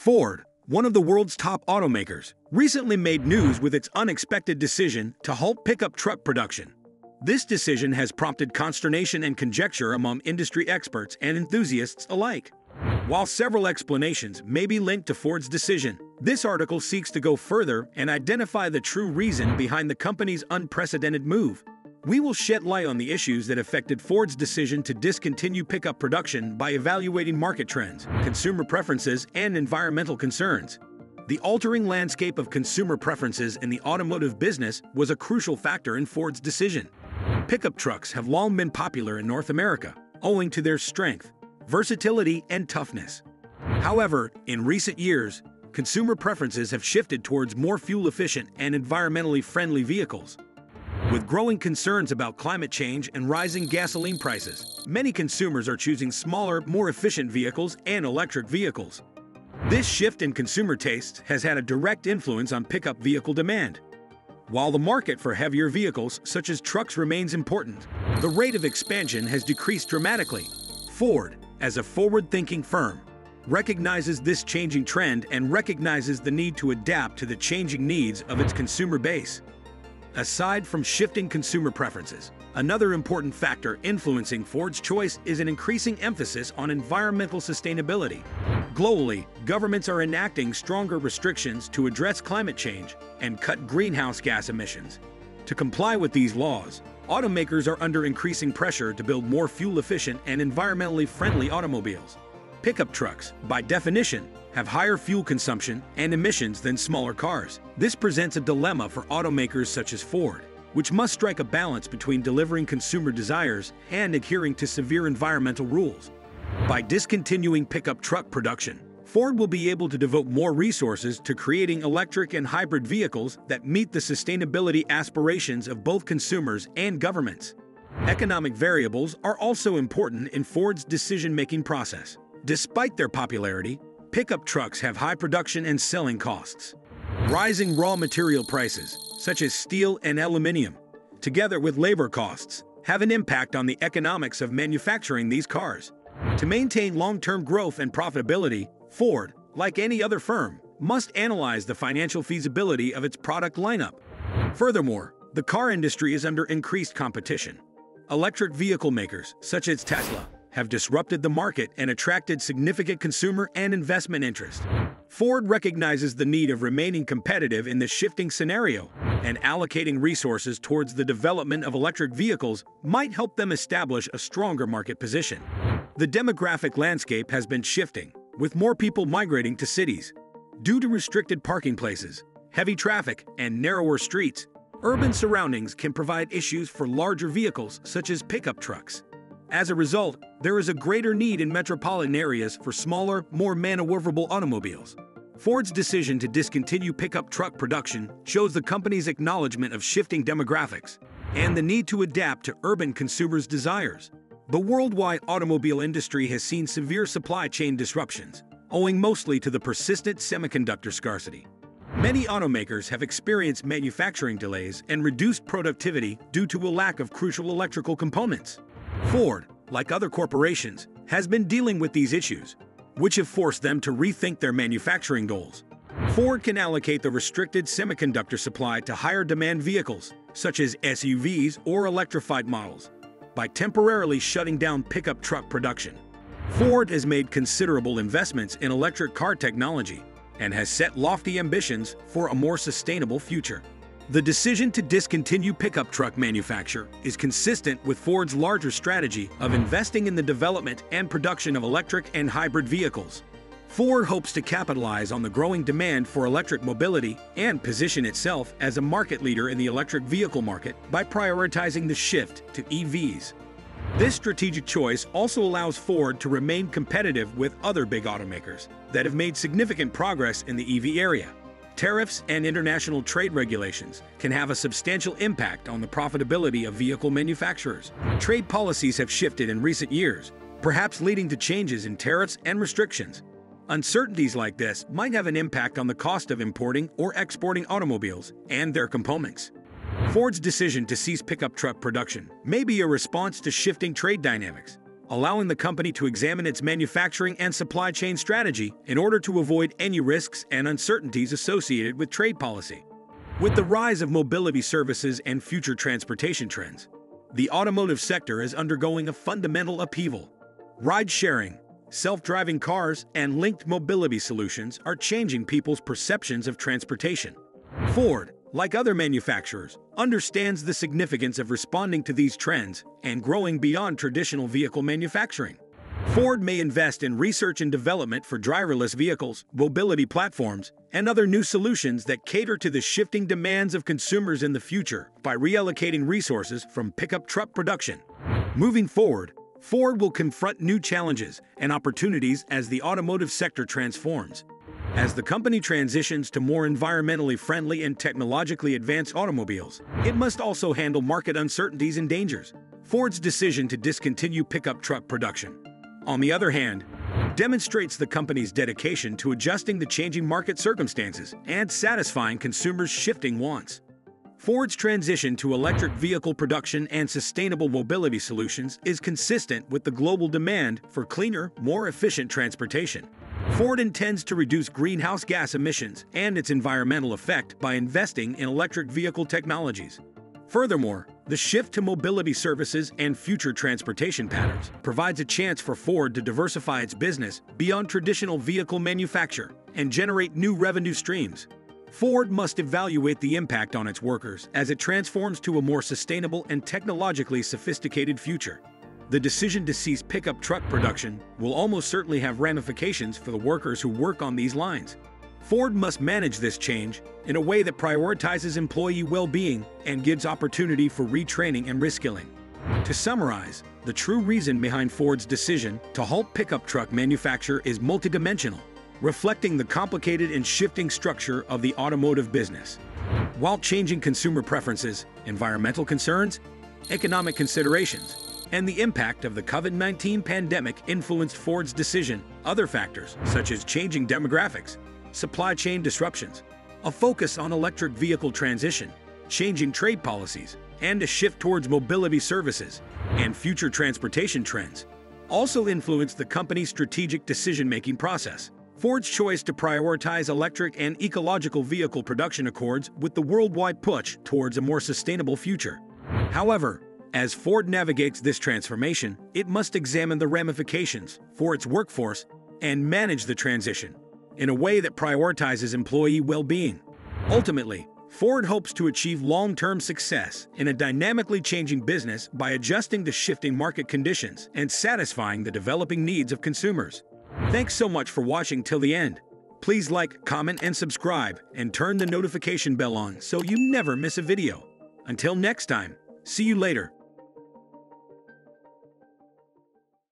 Ford, one of the world's top automakers, recently made news with its unexpected decision to halt pickup truck production. This decision has prompted consternation and conjecture among industry experts and enthusiasts alike. While several explanations may be linked to Ford's decision, this article seeks to go further and identify the true reason behind the company's unprecedented move. We will shed light on the issues that affected Ford's decision to discontinue pickup production by evaluating market trends, consumer preferences, and environmental concerns. The altering landscape of consumer preferences in the automotive business was a crucial factor in Ford's decision. Pickup trucks have long been popular in North America, owing to their strength, versatility, and toughness. However, in recent years, consumer preferences have shifted towards more fuel efficient and environmentally friendly vehicles. With growing concerns about climate change and rising gasoline prices, many consumers are choosing smaller, more efficient vehicles and electric vehicles. This shift in consumer tastes has had a direct influence on pickup vehicle demand. While the market for heavier vehicles, such as trucks, remains important, the rate of expansion has decreased dramatically. Ford, as a forward thinking firm, recognizes this changing trend and recognizes the need to adapt to the changing needs of its consumer base. Aside from shifting consumer preferences, another important factor influencing Ford's choice is an increasing emphasis on environmental sustainability. Globally, governments are enacting stronger restrictions to address climate change and cut greenhouse gas emissions. To comply with these laws, automakers are under increasing pressure to build more fuel efficient and environmentally friendly automobiles. Pickup trucks, by definition, have higher fuel consumption and emissions than smaller cars. This presents a dilemma for automakers such as Ford, which must strike a balance between delivering consumer desires and adhering to severe environmental rules. By discontinuing pickup truck production, Ford will be able to devote more resources to creating electric and hybrid vehicles that meet the sustainability aspirations of both consumers and governments. Economic variables are also important in Ford's decision making process. Despite their popularity, pickup trucks have high production and selling costs. Rising raw material prices, such as steel and aluminium, together with labor costs, have an impact on the economics of manufacturing these cars. To maintain long term growth and profitability, Ford, like any other firm, must analyze the financial feasibility of its product lineup. Furthermore, the car industry is under increased competition. Electric vehicle makers, such as Tesla, have disrupted the market and attracted significant consumer and investment interest. Ford recognizes the need of remaining competitive in this shifting scenario, and allocating resources towards the development of electric vehicles might help them establish a stronger market position. The demographic landscape has been shifting, with more people migrating to cities. Due to restricted parking places, heavy traffic, and narrower streets, urban surroundings can provide issues for larger vehicles such as pickup trucks. As a result, there is a greater need in metropolitan areas for smaller, more maneuverable automobiles. Ford's decision to discontinue pickup truck production shows the company's acknowledgement of shifting demographics and the need to adapt to urban consumers' desires. The worldwide automobile industry has seen severe supply chain disruptions, owing mostly to the persistent semiconductor scarcity. Many automakers have experienced manufacturing delays and reduced productivity due to a lack of crucial electrical components. Ford, like other corporations, has been dealing with these issues, which have forced them to rethink their manufacturing goals. Ford can allocate the restricted semiconductor supply to higher demand vehicles, such as SUVs or electrified models, by temporarily shutting down pickup truck production. Ford has made considerable investments in electric car technology and has set lofty ambitions for a more sustainable future. The decision to discontinue pickup truck manufacture is consistent with Ford's larger strategy of investing in the development and production of electric and hybrid vehicles. Ford hopes to capitalize on the growing demand for electric mobility and position itself as a market leader in the electric vehicle market by prioritizing the shift to EVs. This strategic choice also allows Ford to remain competitive with other big automakers that have made significant progress in the EV area. Tariffs and international trade regulations can have a substantial impact on the profitability of vehicle manufacturers. Trade policies have shifted in recent years, perhaps leading to changes in tariffs and restrictions. Uncertainties like this might have an impact on the cost of importing or exporting automobiles and their components. Ford's decision to cease pickup truck production may be a response to shifting trade dynamics, allowing the company to examine its manufacturing and supply chain strategy in order to avoid any risks and uncertainties associated with trade policy. With the rise of mobility services and future transportation trends, the automotive sector is undergoing a fundamental upheaval. Ride sharing, self driving cars, and linked mobility solutions are changing people's perceptions of transportation. Ford, like other manufacturers, understands the significance of responding to these trends and growing beyond traditional vehicle manufacturing. Ford may invest in research and development for driverless vehicles, mobility platforms, and other new solutions that cater to the shifting demands of consumers in the future by reallocating resources from pickup truck production. Moving forward, Ford will confront new challenges and opportunities as the automotive sector transforms. As the company transitions to more environmentally friendly and technologically advanced automobiles, it must also handle market uncertainties and dangers. Ford's decision to discontinue pickup truck production, on the other hand, demonstrates the company's dedication to adjusting the changing market circumstances and satisfying consumers' shifting wants. Ford's transition to electric vehicle production and sustainable mobility solutions is consistent with the global demand for cleaner, more efficient transportation. Ford intends to reduce greenhouse gas emissions and its environmental effect by investing in electric vehicle technologies. Furthermore, the shift to mobility services and future transportation patterns provides a chance for Ford to diversify its business beyond traditional vehicle manufacture and generate new revenue streams. Ford must evaluate the impact on its workers as it transforms to a more sustainable and technologically sophisticated future. The decision to cease pickup truck production will almost certainly have ramifications for the workers who work on these lines. Ford must manage this change in a way that prioritizes employee well being and gives opportunity for retraining and reskilling. To summarize, the true reason behind Ford's decision to halt pickup truck manufacture is multidimensional, reflecting the complicated and shifting structure of the automotive business. While changing consumer preferences, environmental concerns, economic considerations, and the impact of the COVID 19 pandemic influenced Ford's decision. Other factors, such as changing demographics, supply chain disruptions, a focus on electric vehicle transition, changing trade policies, and a shift towards mobility services and future transportation trends, also influenced the company's strategic decision making process. Ford's choice to prioritize electric and ecological vehicle production accords with the worldwide push towards a more sustainable future. However, as Ford navigates this transformation, it must examine the ramifications for its workforce and manage the transition in a way that prioritizes employee well being. Ultimately, Ford hopes to achieve long term success in a dynamically changing business by adjusting to shifting market conditions and satisfying the developing needs of consumers. Thanks so much for watching till the end. Please like, comment, and subscribe, and turn the notification bell on so you never miss a video. Until next time, see you later.